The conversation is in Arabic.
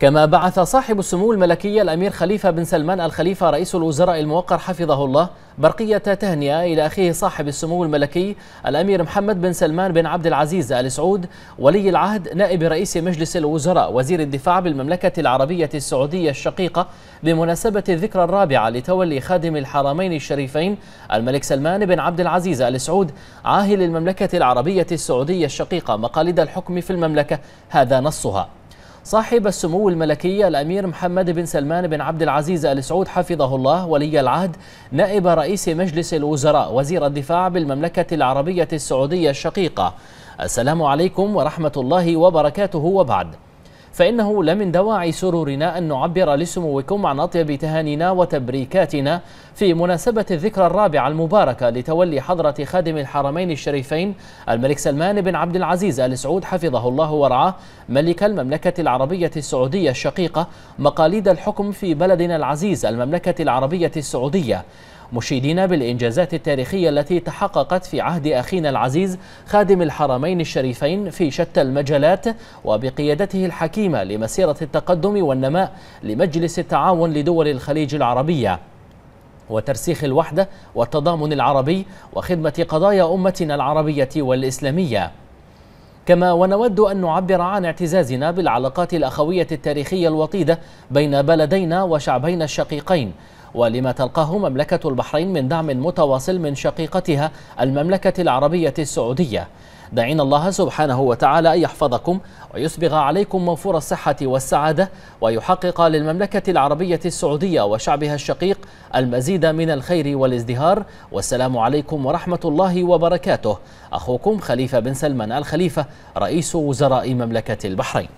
كما بعث صاحب السمو الملكي الأمير خليفة بن سلمان الخليفة رئيس الوزراء الموقر حفظه الله برقية تهنئة إلى أخيه صاحب السمو الملكي الأمير محمد بن سلمان بن عبد العزيز آل سعود ولي العهد نائب رئيس مجلس الوزراء وزير الدفاع بالمملكة العربية السعودية الشقيقة بمناسبة الذكرى الرابعة لتولي خادم الحرمين الشريفين الملك سلمان بن عبد العزيز آل سعود عاهل المملكة العربية السعودية الشقيقة مقاليد الحكم في المملكة هذا نصها. صاحب السمو الملكي الأمير محمد بن سلمان بن عبد العزيز آل سعود حفظه الله ولي العهد نائب رئيس مجلس الوزراء وزير الدفاع بالمملكة العربية السعودية الشقيقة. السلام عليكم ورحمة الله وبركاته وبعد. فإنه لمن دواعي سرورنا أن نعبر لسموكم عن أطيب تهانينا وتبريكاتنا في مناسبة الذكرى الرابعة المباركة لتولي حضرة خادم الحرمين الشريفين الملك سلمان بن عبد العزيز آل سعود حفظه الله ورعاه ملك المملكة العربية السعودية الشقيقة مقاليد الحكم في بلدنا العزيز المملكة العربية السعودية. مشيدين بالإنجازات التاريخية التي تحققت في عهد أخينا العزيز خادم الحرمين الشريفين في شتى المجالات وبقيادته الحكيمة لمسيرة التقدم والنماء لمجلس التعاون لدول الخليج العربية. وترسيخ الوحدة والتضامن العربي وخدمة قضايا أمتنا العربية والإسلامية. كما ونود أن نعبر عن اعتزازنا بالعلاقات الأخوية التاريخية الوطيدة بين بلدينا وشعبينا الشقيقين ولما تلقاه مملكة البحرين من دعم متواصل من شقيقتها المملكة العربية السعودية. دعينا الله سبحانه وتعالى أن يحفظكم ويسبغ عليكم موفور الصحة والسعادة ويحقق للمملكة العربية السعودية وشعبها الشقيق المزيد من الخير والازدهار. والسلام عليكم ورحمة الله وبركاته. أخوكم خليفة بن سلمان الخليفة رئيس وزراء مملكة البحرين.